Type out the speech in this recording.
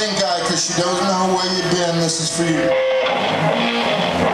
Because she doesn't know where you've been. This is for you.